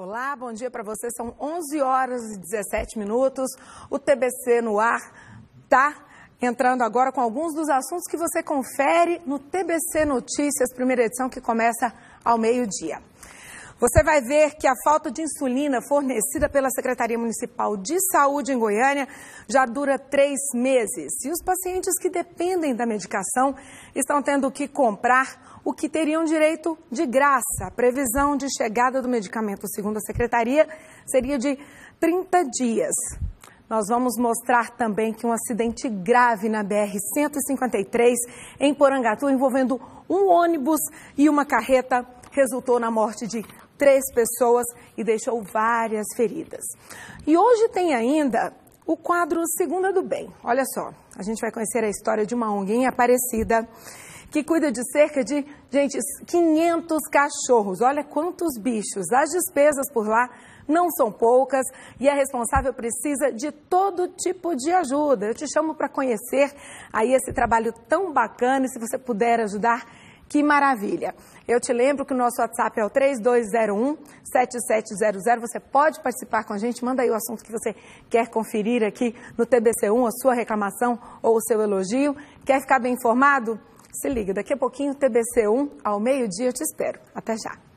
Olá, bom dia para você. São 11 horas e 17 minutos. O TBC no ar tá entrando agora com alguns dos assuntos que você confere no TBC Notícias, primeira edição que começa ao meio-dia. Você vai ver que a falta de insulina fornecida pela Secretaria Municipal de Saúde em Goiânia já dura três meses. E os pacientes que dependem da medicação estão tendo que comprar o que teriam direito de graça. A previsão de chegada do medicamento, segundo a Secretaria, seria de 30 dias. Nós vamos mostrar também que um acidente grave na BR-153 em Porangatu, envolvendo um ônibus e uma carreta, resultou na morte de três pessoas e deixou várias feridas. E hoje tem ainda o quadro Segunda do Bem. Olha só, a gente vai conhecer a história de uma onguinha aparecida que cuida de cerca de, gente, 500 cachorros. Olha quantos bichos. As despesas por lá não são poucas e a responsável precisa de todo tipo de ajuda. Eu te chamo para conhecer aí esse trabalho tão bacana e se você puder ajudar, que maravilha! Eu te lembro que o nosso WhatsApp é o 3201-7700. Você pode participar com a gente, manda aí o assunto que você quer conferir aqui no TBC1, a sua reclamação ou o seu elogio. Quer ficar bem informado? Se liga, daqui a pouquinho, TBC1, ao meio-dia, eu te espero. Até já!